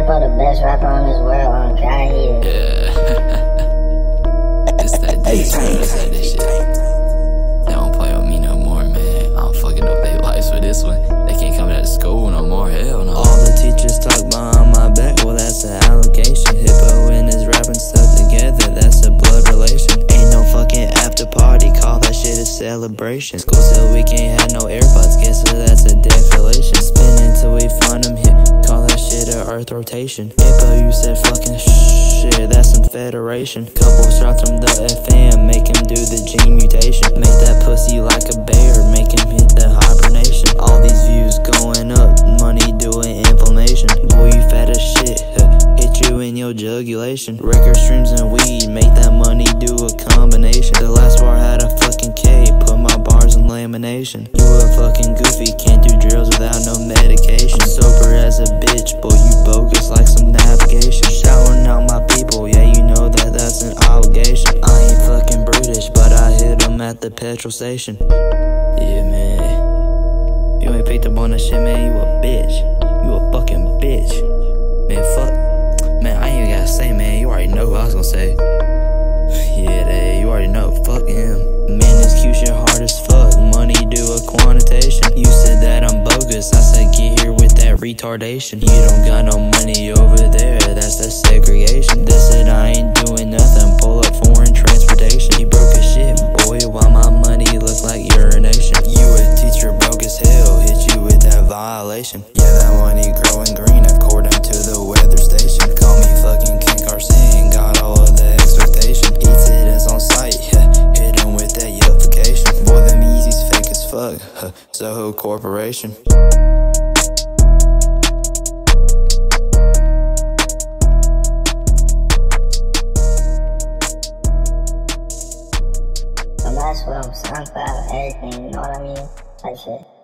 Hippo, the best rapper on this world, on God, he. Yeah. it's that deep, bro. It's that shit. They don't play with me no more, man. I'm fucking up their lives with this one. They can't come out of school no more. Hell no. All the teachers talk behind my back, well, that's an allegation. Hippo and his rapping stuff together, that's a blood relation. Ain't no fucking after party, call that shit a celebration. School said we can't have no earth rotation. Hippo, you said fucking shit, that's some federation. Couple shots from the FM, make him do the gene mutation. Make that pussy like a bear, make him hit the hibernation. All these views going up, money doing inflammation. Boy, you fat as shit, hit you in your jugulation. Record streams and weed, make that money do a combination. The last bar had a fucking K, put my bars in lamination. You a fucking goofy, can't do drills without no medication. Sober some navigation. Shouting out my people, yeah, you know that that's an obligation. I ain't fucking British, but I hit them at the petrol station. Yeah, man. You ain't picked up on that shit, man, you a bitch. You a fucking bitch. Retardation. You don't got no money over there. That's the segregation. They said I ain't doing nothing. Pull up foreign transportation. You broke as shit, boy. Why my money look like urination? You a teacher broke as hell. Hit you with that violation. Yeah, that money growing green according to the weather station. Call me fucking King Carson. Got all of the expectation. Eats it as on sight. Yeah, hit him with that yelpification. Boy, them Yeezys fake as fuck. Huh, Soho Corporation. That's what I'm SoundCloud, everything, you know what I mean? Type shit.